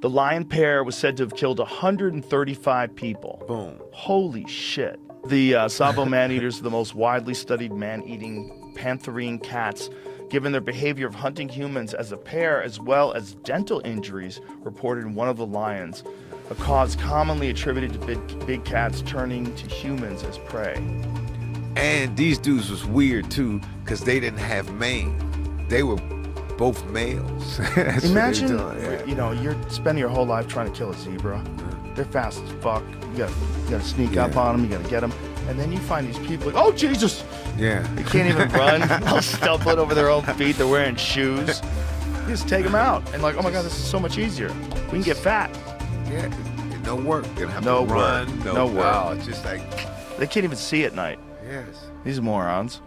The lion pair was said to have killed 135 people. Boom. Holy shit. The uh, Tsavo man-eaters are the most widely studied man-eating pantherine cats, given their behavior of hunting humans as a pair, as well as dental injuries reported in one of the lions, a cause commonly attributed to big, big cats turning to humans as prey. And these dudes was weird too, because they didn't have mane. They were both males. That's what Imagine, doing, yeah. you know, you're spending your whole life trying to kill a zebra. They're fast as fuck. You gotta, you gotta sneak up on them. You gotta get them, and then you find these people like, oh Jesus, Yeah. they can't even run. They'll stumble over their own feet. They're wearing shoes. You just take them out, and like, oh my god, this is so much easier. We can get fat. Yeah. No work. They don't have No to run. work. No, No work. wow, it's just like They can't even see at night. yes. These morons.